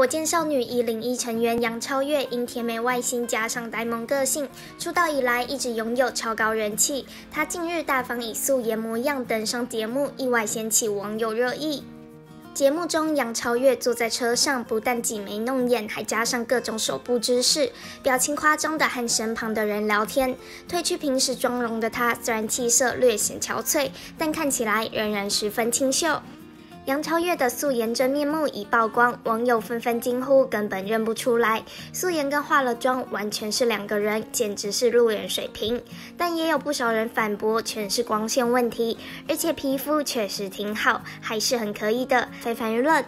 火箭少女一零一成员杨超越因甜美外形加上呆萌个性，出道以来一直拥有超高人气。她近日大方以素颜模样登上节目，意外掀起网友热议。节目中，杨超越坐在车上，不但挤眉弄眼，还加上各种手部姿势，表情夸张的和身旁的人聊天。褪去平时妆容的她，虽然气色略显憔悴，但看起来仍然十分清秀。杨超越的素颜真面目已曝光，网友纷纷惊呼，根本认不出来，素颜跟化了妆完全是两个人，简直是路人水平。但也有不少人反驳，全是光线问题，而且皮肤确实挺好，还是很可以的。非凡娱乐。